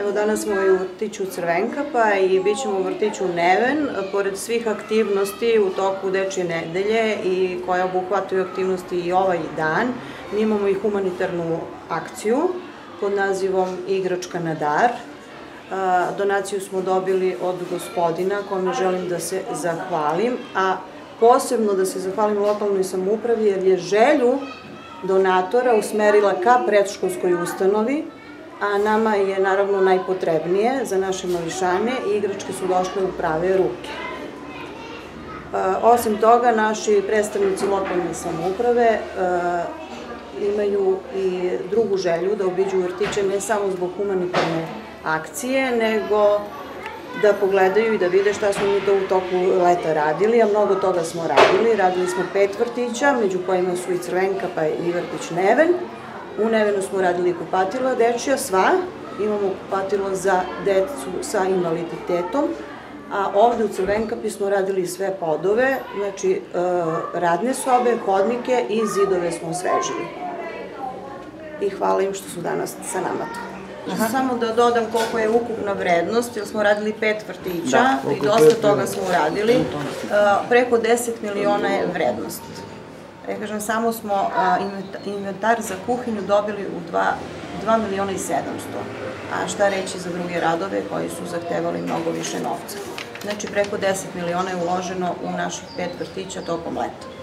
Evo danas smo i u vrtiću Crvenkapa i bit ćemo u vrtiću Neven. Pored svih aktivnosti u toku Dečje nedelje i koje obuhvataju aktivnosti i ovaj dan, mi imamo i humanitarnu akciju pod nazivom Igračka na dar. Donaciju smo dobili od gospodina kome želim da se zahvalim, a posebno da se zahvalim lokalnoj samoupravi jer je želju donatora usmerila ka predškolskoj ustanovi, a nama je naravno najpotrebnije za naše mališane i igračke su došle u prave ruke. Osim toga, naši predstavnici lokalne samouprave imaju i drugu želju da obiđu vrtiće ne samo zbog humanitarne akcije, nego da pogledaju i da vide šta smo mi to u toku leta radili, a mnogo toga smo radili. Radili smo pet vrtića, među kojima su i Crvenka pa i vrtić Neven. U Nevenu smo radili kupatila dečija, sva. Imamo kupatilo za decu sa invaliditetom, a ovde u Crvenkapi smo radili sve podove, znači e, radne sobe, hodnike i zidove smo osvežili. I hvala im što su danas sa nama tu. Aha. Samo da dodam koliko je ukupna vrednost, jer smo radili pet vrtića da, i dosta toga smo uradili. Uh, preko 10 miliona je vrednost. Ja kažem, samo smo inventar za kuhinju dobili u 2, 2 miliona i 700. A šta reći za druge radove koji su zahtevali mnogo više novca. Znači, preko 10 miliona je uloženo u naših pet vrtića tokom leta.